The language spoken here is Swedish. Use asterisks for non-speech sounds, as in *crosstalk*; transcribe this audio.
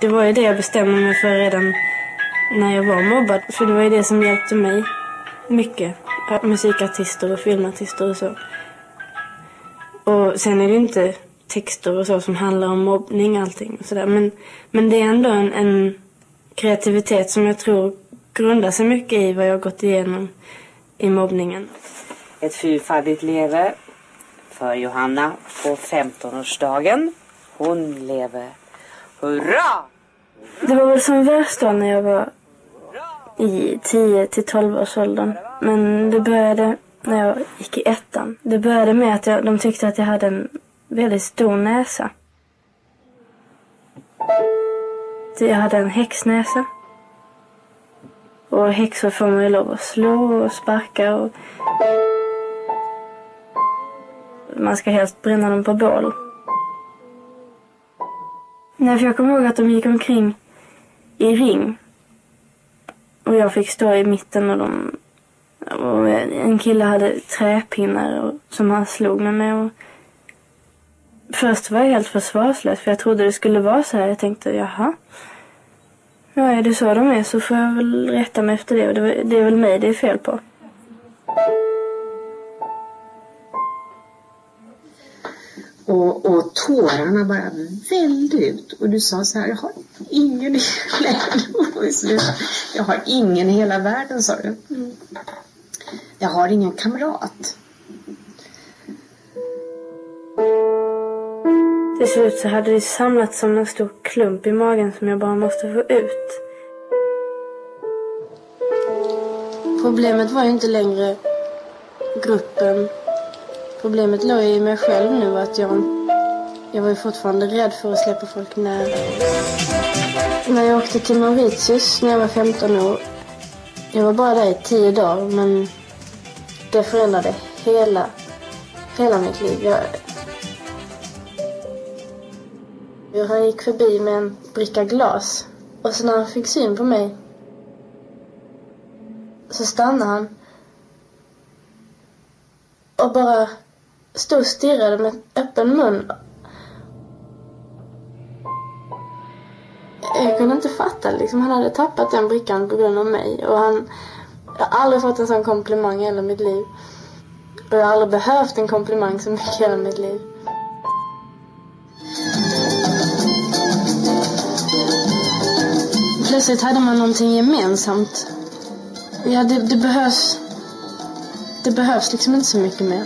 Det var ju det jag bestämde mig för redan när jag var mobbad. För det var ju det som hjälpte mig mycket. Musikartister och filmartister och så. Och sen är det ju inte texter och så som handlar om mobbning allting och sådär. Men, men det är ändå en, en kreativitet som jag tror grundar sig mycket i vad jag har gått igenom i mobbningen. Ett fyrfaldigt leve för Johanna på 15-årsdagen. Hon lever. Hurra! Det var väl som värst då när jag var i 10 till 12 års åldern. Men det började när jag gick i ettan. Det började med att jag, de tyckte att jag hade en väldigt stor näsa. Jag hade en häxnäsa. Och häxor får man ju lov att slå och sparka och... Man ska helst bränna dem på bål. Nej, för jag kommer ihåg att de gick omkring i ring. Och jag fick stå i mitten och de... Och en kille hade träpinnar och, som han slog mig med. Och först var jag helt försvarslös för jag trodde det skulle vara så här. Jag tänkte, jaha. Ja, är det så de är så får jag väl rätta mig efter det. Och det, det är väl mig det är fel på. Och, och tårarna bara vällde ut. Och du sa så här, jag har ingen i *laughs* hela Jag har ingen i hela världen, sa du. Jag har ingen kamrat. Till slut så hade det samlats som en stor klump i magen som jag bara måste få ut. Problemet var ju inte längre gruppen. Problemet låg i mig själv nu att jag, jag var ju fortfarande rädd för att släppa folk nära. När jag åkte till Mauritius när jag var 15 år. Jag var bara där i 10 dagar men det förändrade hela, hela mitt liv. Jag, han gick förbi med en bricka glas. Och så när han fick syn på mig så stannade han och bara stod och stirrade med öppen mun. Jag kunde inte fatta liksom. Han hade tappat den brickan på grund av mig. Och han... Jag har aldrig fått en sån komplimang i hela mitt liv. Och jag har aldrig behövt en komplimang så mycket i hela mitt liv. Plötsligt hade man någonting gemensamt. Ja, det, det behövs... Det behövs liksom inte så mycket mer.